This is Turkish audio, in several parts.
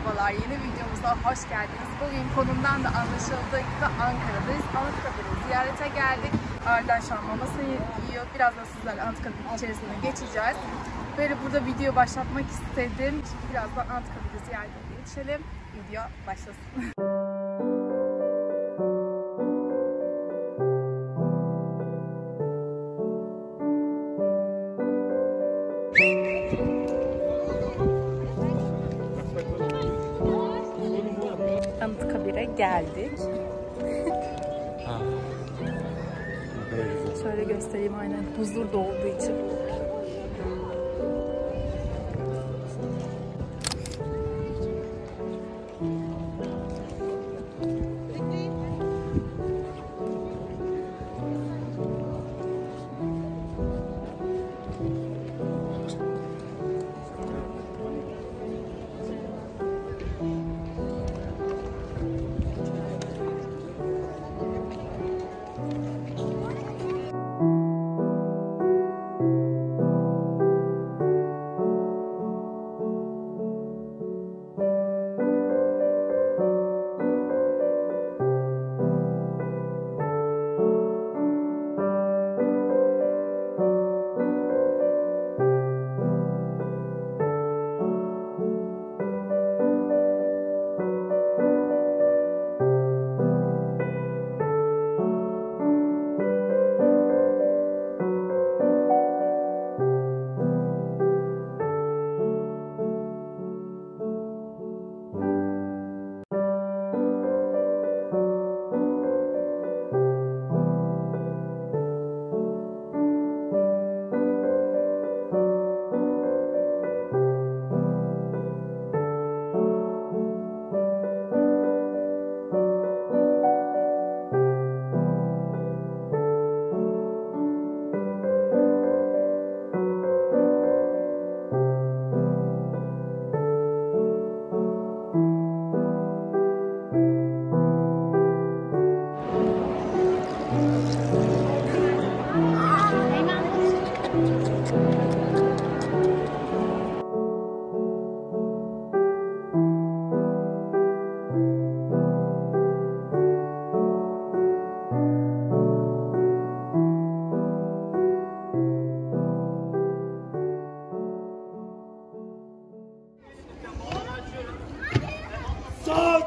Merhabalar, yeni videomuza hoş geldiniz. Bugün konumdan da anlaşıldığı gibi Ankara'dayız. Anıtkabir'i ziyarete geldik. Ardından şu an mamasını yiyor. Birazdan sizlerle Anıtkabir'in içerisine geçeceğiz. Böyle burada video başlatmak istedim. Birazdan Anıtkabir'i ziyarete geçelim. Video başlasın. geldik. Şöyle göstereyim aynen huzur da olduğu için.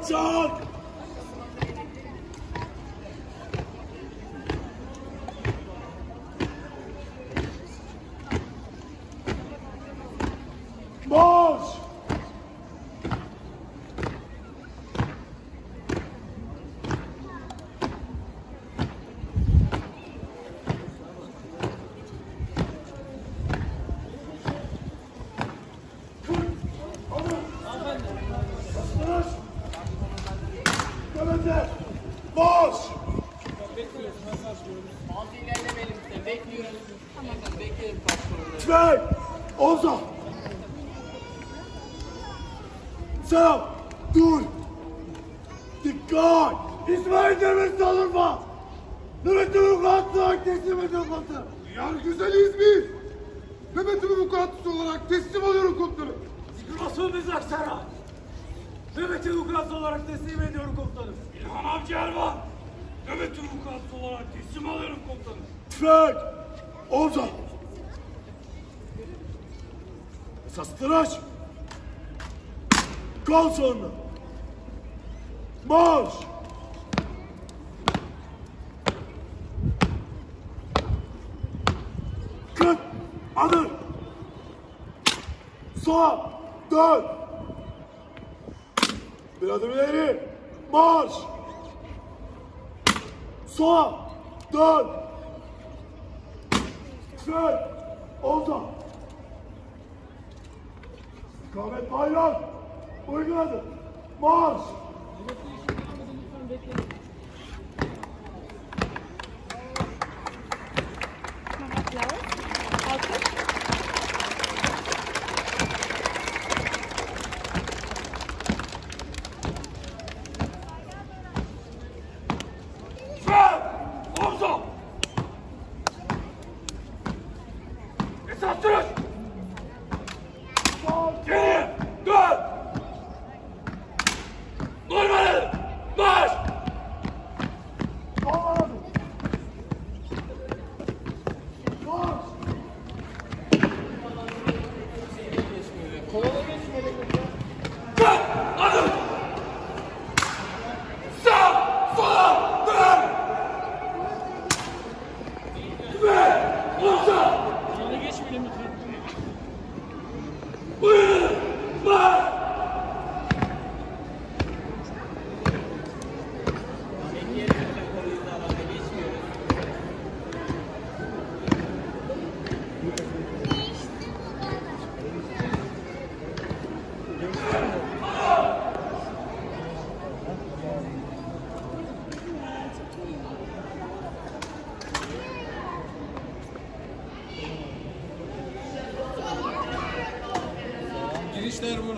Sağ çak! Boş! Boş! Nöbete! Boş! Altı ilerlemeyelim size. Bekliyoruz. Tamam. Bekliyoruz patronu. Tüfek! Oza! Selam! Dur! Dikkat! İsmail Demir salınma! Nöbeti vukuatçı olarak teslim ediyorum komutanım. Yar güzeliyiz biz. Nöbeti vukuatçısı olarak teslim alıyorum komutanım. Yıkılmasın biz Aksara! Nöbeti vukuatçı olarak teslim ediyorum komutanım. İlhan Avcı Ervan! Nöbeti vukuatçı olarak teslim alıyorum komutanım. Tüfek! Oza! Esas tıraş! Kal sonra! Marş! Kırk! Adır! Soğa! Dön! Bir adım ileri! Marş! Soğa! Dön! Tüfek! Olta! İkamet bayrak! Uygun adım! Marş! Tüfek!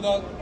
the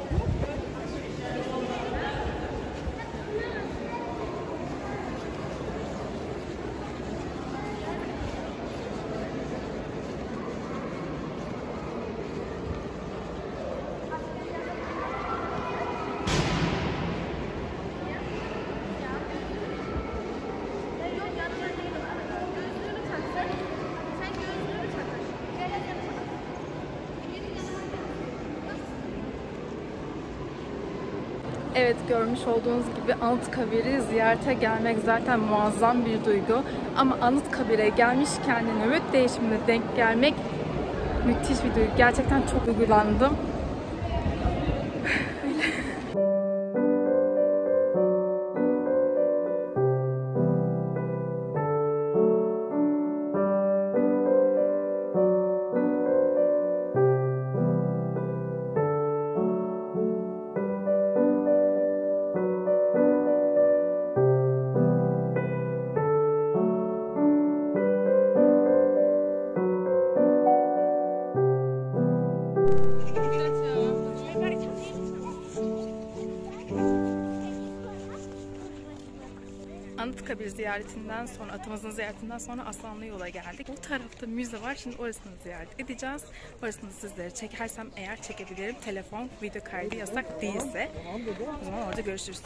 Evet görmüş olduğunuz gibi Anıtkabir'i ziyarete gelmek zaten muazzam bir duygu. Ama Anıtkabir'e gelmişken nöbet değişimine denk gelmek müthiş bir duygu. Gerçekten çok duygulandım. Anıtkabir ziyaretinden sonra, atamızın ziyaretinden sonra Aslanlı Yol'a geldik. Bu tarafta müze var. Şimdi orasını ziyaret edeceğiz. Orasını sizlere çekersem eğer çekebilirim. Telefon, video kaydı yasak değilse. O zaman orada görüşürüz.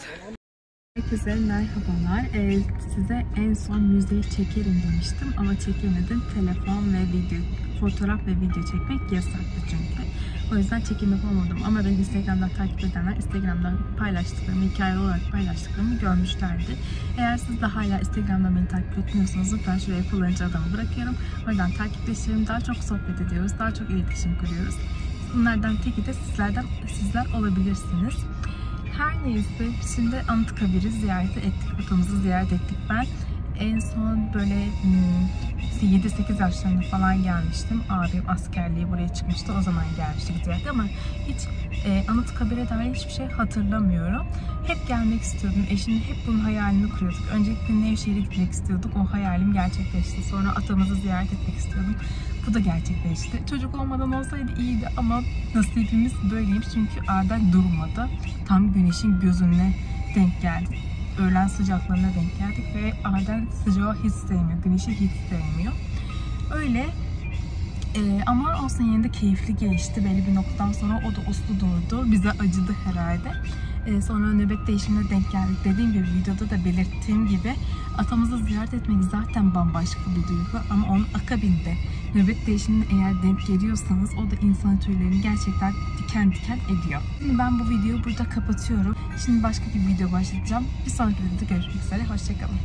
Herkese merhabalar. Ee, size en son müzeyi çekerim demiştim ama çekemedim. Telefon ve video, fotoğraf ve video çekmek yasaktı çünkü. O yüzden çekim yapamadım ama beni Instagram'dan takip edenler Instagram'dan paylaştıklarımı, hikaye olarak paylaştıklarımı görmüşlerdi. Eğer siz de hala Instagram'dan beni takip etmiyorsanız lütfen şuraya kullanıcı adamı bırakıyorum. Oradan takipleşelim. Daha çok sohbet ediyoruz. Daha çok iletişim kuruyoruz. Bunlardan teki de sizlerden sizler olabilirsiniz. Her neyse şimdi Anıtkabir'i ziyaret ettik. Atamızı ziyaret ettik. Ben en son böyle hmm, 7-8 yaşlarında falan gelmiştim. Abim askerliği buraya çıkmıştı. O zaman gelmiştik ziyarete ama hiç e, Anıtkabir'e dair hiçbir şey hatırlamıyorum. Hep gelmek istiyordum. Eşimle hep bunun hayalini kuruyorduk. Öncelikle Nevşehir'e gitmek istiyorduk. O hayalim gerçekleşti. Sonra atamızı ziyaret etmek istiyordum. Bu da gerçekleşti. Çocuk olmadan olsaydı iyiydi ama nasibimiz böyleymiş çünkü Arden durmadı. Tam güneşin gözüne denk geldi. Öğlen sıcaklarına denk geldik ve Arden sıcağı hiç sevmiyor. Güneşi hiç sevmiyor. Öyle ee, ama olsun yine de keyifli geçti. Belli bir noktadan sonra o da uslu durdu. Bize acıdı herhalde. Ee, sonra nöbet değişimine denk geldik. Dediğim gibi videoda da belirttiğim gibi atamızı ziyaret etmek zaten bambaşka bir duygu. Ama onun akabinde nöbet değişimine eğer denk geliyorsanız o da insan tüylerini gerçekten diken diken ediyor. Şimdi ben bu videoyu burada kapatıyorum. Şimdi başka bir video başlatacağım. Bir sonraki videoda görüşmek üzere. Hoşçakalın.